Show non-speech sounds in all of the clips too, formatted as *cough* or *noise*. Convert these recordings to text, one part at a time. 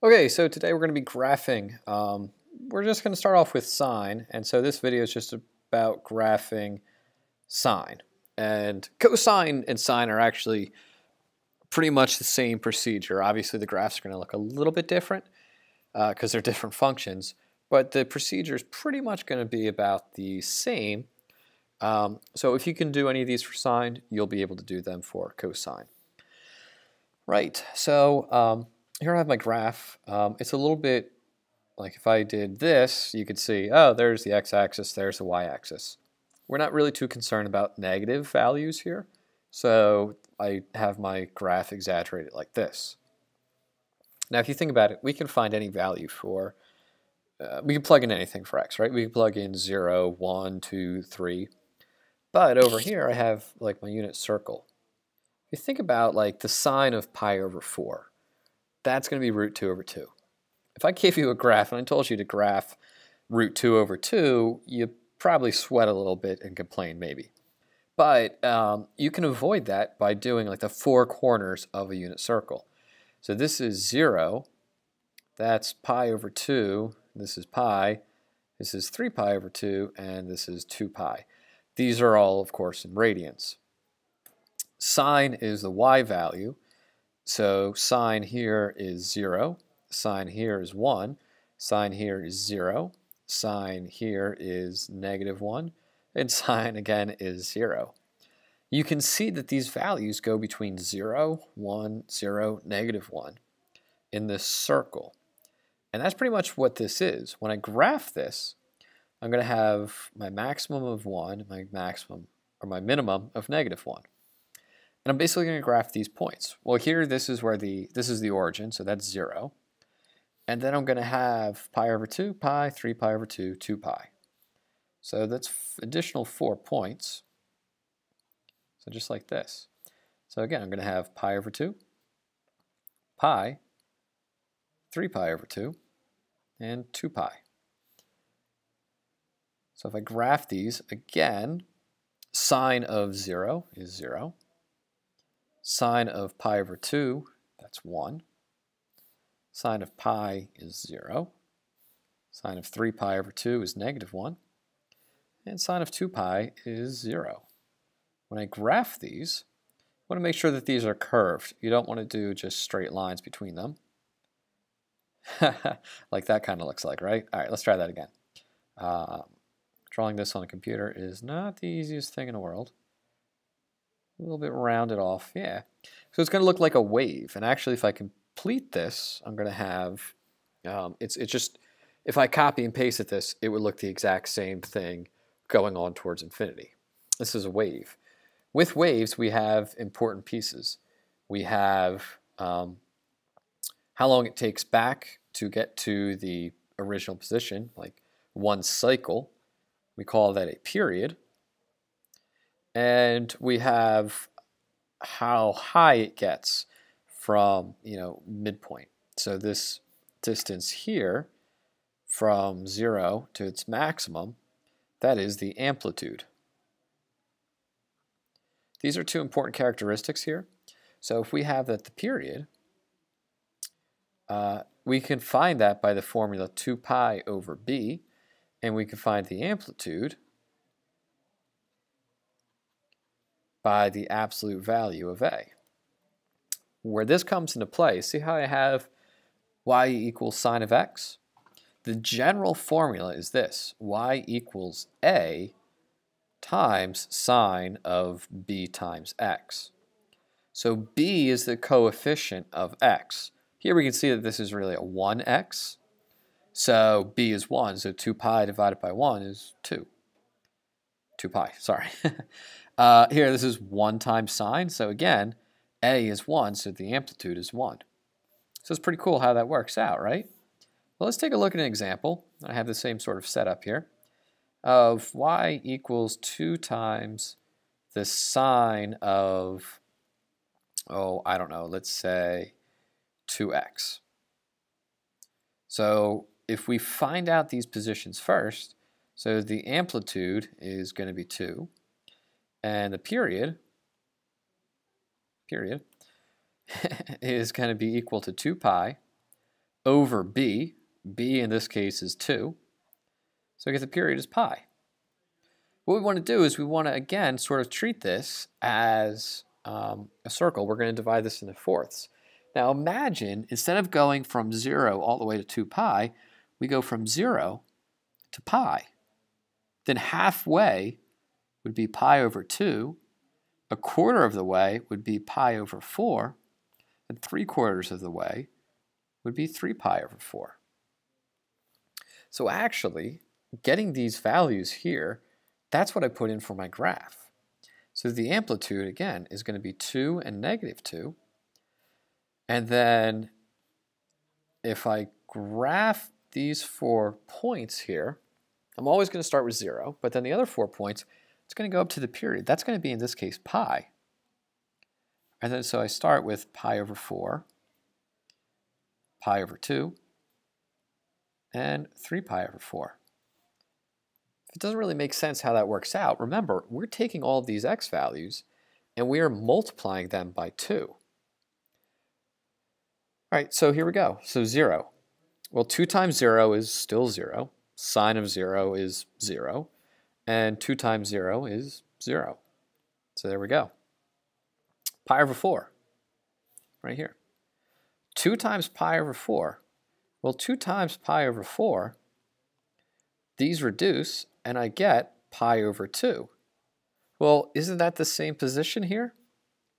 Okay, so today we're going to be graphing. Um, we're just going to start off with sine, and so this video is just about graphing sine. And cosine and sine are actually pretty much the same procedure. Obviously the graphs are going to look a little bit different because uh, they're different functions, but the procedure is pretty much going to be about the same. Um, so if you can do any of these for sine, you'll be able to do them for cosine. Right, so um, here I have my graph. Um, it's a little bit like if I did this, you could see, oh, there's the x-axis, there's the y-axis. We're not really too concerned about negative values here, so I have my graph exaggerated like this. Now, if you think about it, we can find any value for, uh, we can plug in anything for x, right? We can plug in 0, 1, 2, 3. But over here, I have like my unit circle. If you think about like the sine of pi over 4, that's going to be root 2 over 2. If I gave you a graph and I told you to graph root 2 over 2, you probably sweat a little bit and complain maybe. But um, you can avoid that by doing like the four corners of a unit circle. So this is 0, that's pi over 2, this is pi, this is 3 pi over 2, and this is 2 pi. These are all, of course, in radians. Sine is the y value, so sine here is 0, sine here is 1, sine here is 0, sine here is negative 1, and *laughs* sine again is 0. You can see that these values go between 0, 1, 0, negative 1 in this circle. And that's pretty much what this is. When I graph this, I'm going to have my maximum of 1, my maximum, or my minimum of negative 1. And I'm basically going to graph these points. Well, here this is where the this is the origin, so that's 0. And then I'm going to have pi over 2, pi, 3 pi over 2, 2 pi. So that's additional 4 points. So just like this. So again, I'm going to have pi over 2, pi, 3 pi over 2, and 2 pi. So if I graph these, again, sine of 0 is 0 sine of pi over 2, that's 1. Sine of pi is 0. Sine of 3 pi over 2 is negative 1. And sine of 2 pi is 0. When I graph these, I want to make sure that these are curved. You don't want to do just straight lines between them. *laughs* like that kind of looks like, right? All right, let's try that again. Uh, drawing this on a computer is not the easiest thing in the world a little bit rounded off. Yeah. So it's going to look like a wave. And actually, if I complete this, I'm going to have, um, it's, it's just, if I copy and paste it this, it would look the exact same thing going on towards infinity. This is a wave. With waves, we have important pieces. We have um, how long it takes back to get to the original position, like one cycle. We call that a period. And we have how high it gets from, you know, midpoint. So this distance here from zero to its maximum, that is the amplitude. These are two important characteristics here. So if we have that the period, uh, we can find that by the formula 2 pi over b, and we can find the amplitude by the absolute value of a. Where this comes into play, see how I have y equals sine of x? The general formula is this, y equals a times sine of b times x. So b is the coefficient of x. Here we can see that this is really a 1x. So b is 1, so 2 pi divided by 1 is 2. 2 pi, sorry. *laughs* Uh, here, this is 1 times sine. So again, A is 1, so the amplitude is 1. So it's pretty cool how that works out, right? Well, let's take a look at an example. I have the same sort of setup here of y equals 2 times the sine of, oh, I don't know, let's say 2x. So if we find out these positions first, so the amplitude is going to be 2, and the period, period, *laughs* is going to be equal to 2 pi over b. b in this case is 2. So I get the period as pi. What we want to do is we want to, again, sort of treat this as um, a circle. We're going to divide this into fourths. Now imagine, instead of going from 0 all the way to 2 pi, we go from 0 to pi. Then halfway would be pi over 2, a quarter of the way would be pi over 4, and 3 quarters of the way would be 3 pi over 4. So actually, getting these values here, that's what I put in for my graph. So the amplitude, again, is going to be 2 and negative 2. And then if I graph these four points here, I'm always going to start with 0, but then the other four points, it's going to go up to the period. That's going to be, in this case, pi. And then so I start with pi over 4, pi over 2, and 3 pi over 4. If It doesn't really make sense how that works out. Remember, we're taking all of these x values and we are multiplying them by 2. All right, so here we go. So 0. Well, 2 times 0 is still 0 sine of 0 is 0, and 2 times 0 is 0. So there we go. Pi over 4, right here. 2 times pi over 4. Well, 2 times pi over 4, these reduce, and I get pi over 2. Well, isn't that the same position here?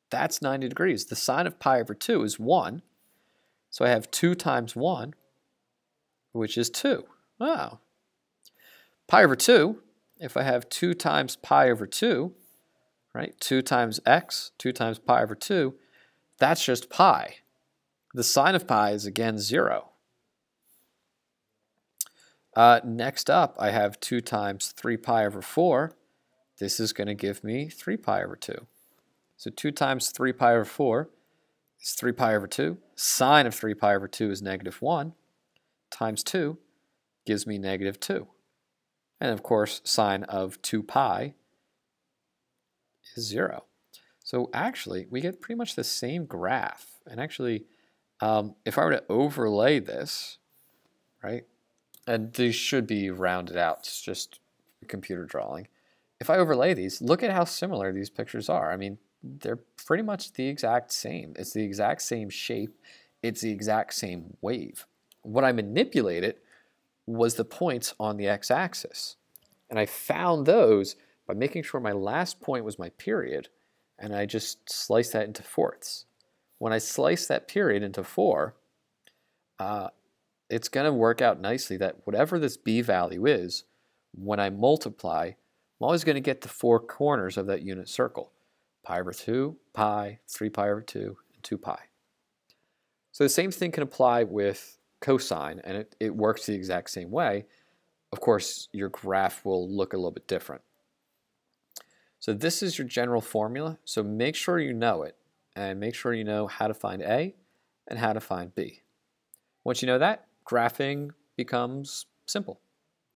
That's 90 degrees. The sine of pi over 2 is 1. So I have 2 times 1, which is 2. Wow, Pi over 2, if I have 2 times pi over 2, right, 2 times x, 2 times pi over 2, that's just pi. The sine of pi is again 0. Uh, next up, I have 2 times 3 pi over 4. This is going to give me 3 pi over 2. So 2 times 3 pi over 4 is 3 pi over 2. Sine of 3 pi over 2 is negative 1 times 2 gives me negative 2. And of course, sine of 2 pi is 0. So actually, we get pretty much the same graph. And actually, um, if I were to overlay this, right, and these should be rounded out, it's just computer drawing. If I overlay these, look at how similar these pictures are. I mean, they're pretty much the exact same. It's the exact same shape. It's the exact same wave. What I manipulated was the points on the x-axis. And I found those by making sure my last point was my period, and I just sliced that into fourths. When I slice that period into four, uh, it's going to work out nicely that whatever this b value is, when I multiply, I'm always going to get the four corners of that unit circle. Pi over 2, pi, 3 pi over 2, and 2 pi. So the same thing can apply with cosine, and it, it works the exact same way. Of course, your graph will look a little bit different. So this is your general formula, so make sure you know it, and make sure you know how to find A and how to find B. Once you know that, graphing becomes simple.